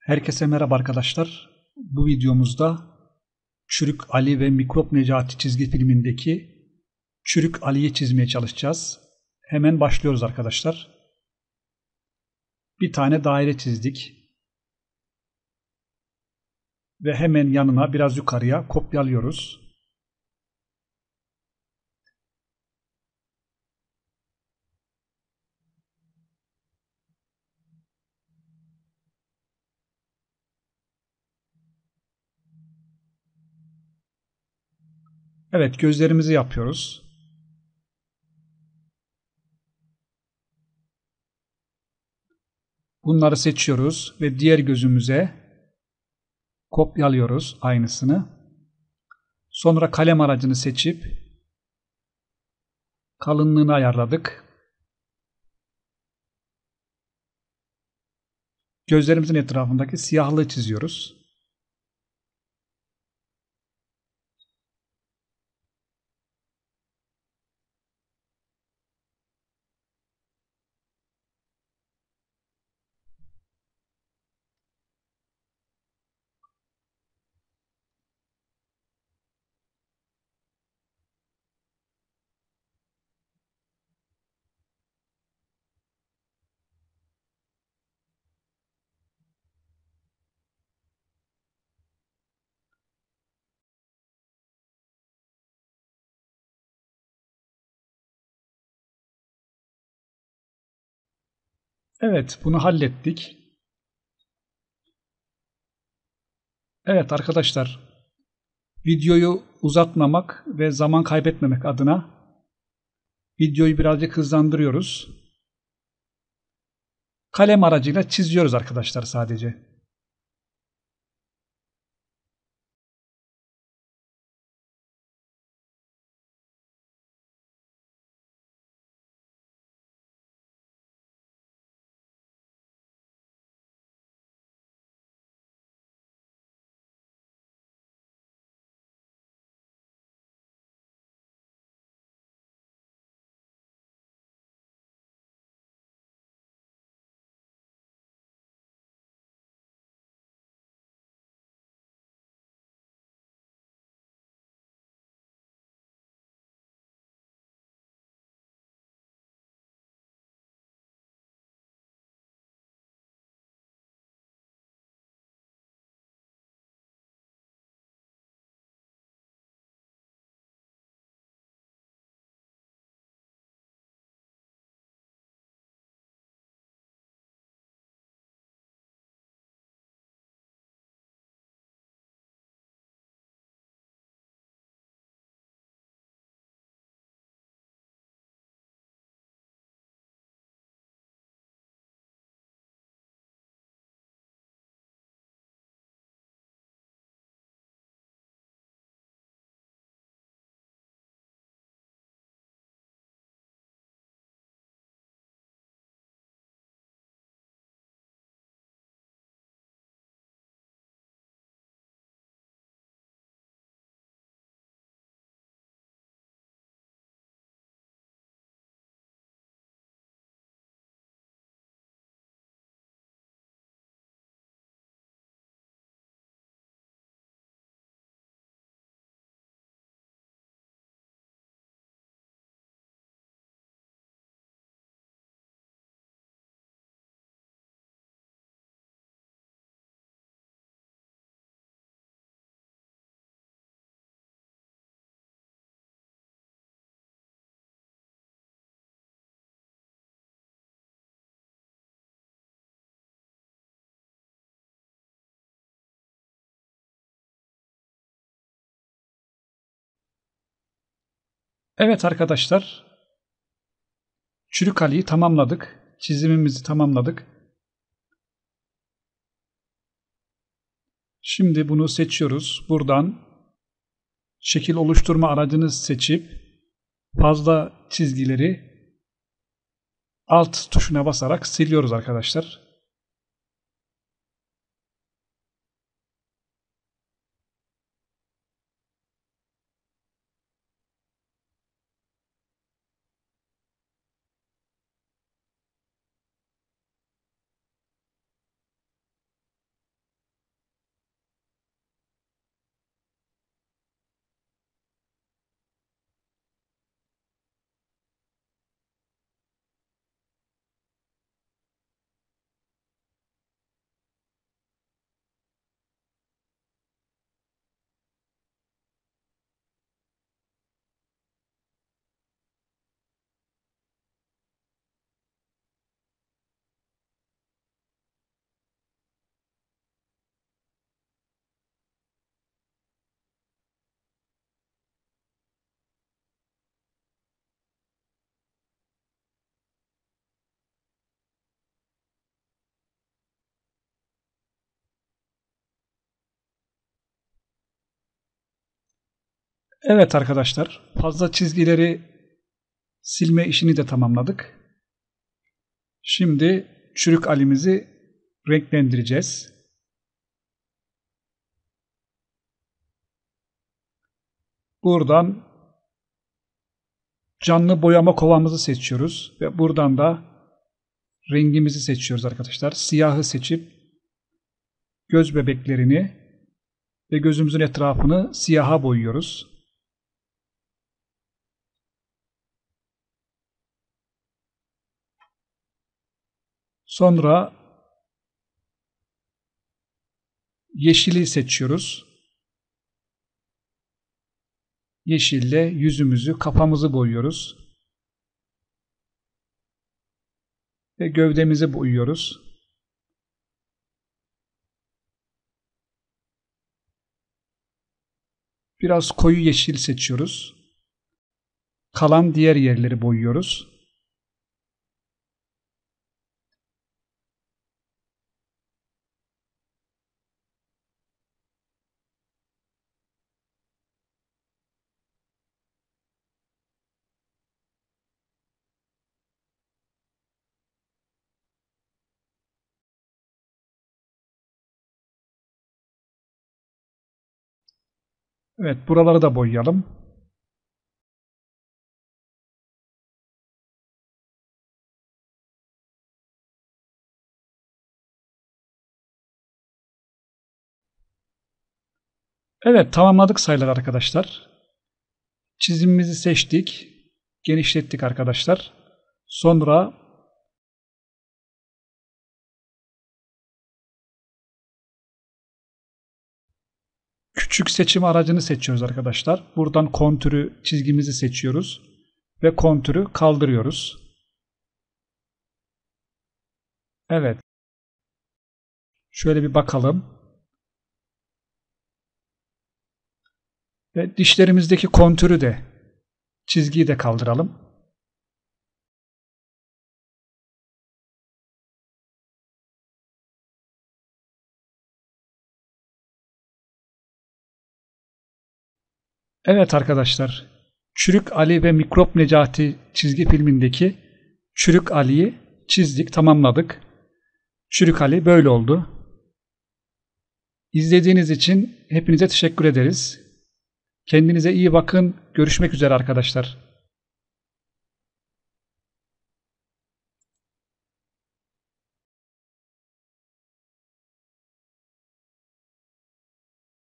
Herkese merhaba arkadaşlar. Bu videomuzda Çürük Ali ve Mikrop Necati çizgi filmindeki Çürük Ali'yi çizmeye çalışacağız. Hemen başlıyoruz arkadaşlar. Bir tane daire çizdik. Ve hemen yanına biraz yukarıya kopyalıyoruz. Evet gözlerimizi yapıyoruz. Bunları seçiyoruz ve diğer gözümüze kopyalıyoruz aynısını. Sonra kalem aracını seçip kalınlığını ayarladık. Gözlerimizin etrafındaki siyahlığı çiziyoruz. Evet, bunu hallettik. Evet arkadaşlar, videoyu uzatmamak ve zaman kaybetmemek adına videoyu birazcık hızlandırıyoruz. Kalem aracıyla çiziyoruz arkadaşlar sadece. Evet arkadaşlar. Çürük Ali'yi tamamladık. Çizimimizi tamamladık. Şimdi bunu seçiyoruz. Buradan şekil oluşturma aracını seçip fazla çizgileri alt tuşuna basarak siliyoruz arkadaşlar. Evet arkadaşlar, fazla çizgileri silme işini de tamamladık. Şimdi çürük alimizi renklendireceğiz. Buradan canlı boyama kovamızı seçiyoruz ve buradan da rengimizi seçiyoruz arkadaşlar. Siyahı seçip göz bebeklerini ve gözümüzün etrafını siyaha boyuyoruz. Sonra yeşili seçiyoruz. Yeşille yüzümüzü, kafamızı boyuyoruz. Ve gövdemizi boyuyoruz. Biraz koyu yeşil seçiyoruz. Kalan diğer yerleri boyuyoruz. Evet buraları da boyayalım. Evet tamamladık sayılar arkadaşlar. Çizimimizi seçtik. Genişlettik arkadaşlar. Sonra küçük seçim aracını seçiyoruz arkadaşlar. Buradan kontürü çizgimizi seçiyoruz ve kontürü kaldırıyoruz. Evet. Şöyle bir bakalım. Ve dişlerimizdeki kontürü de çizgiyi de kaldıralım. Evet arkadaşlar, Çürük Ali ve Mikrop Necati çizgi filmindeki Çürük Ali'yi çizdik, tamamladık. Çürük Ali böyle oldu. İzlediğiniz için hepinize teşekkür ederiz. Kendinize iyi bakın. Görüşmek üzere arkadaşlar.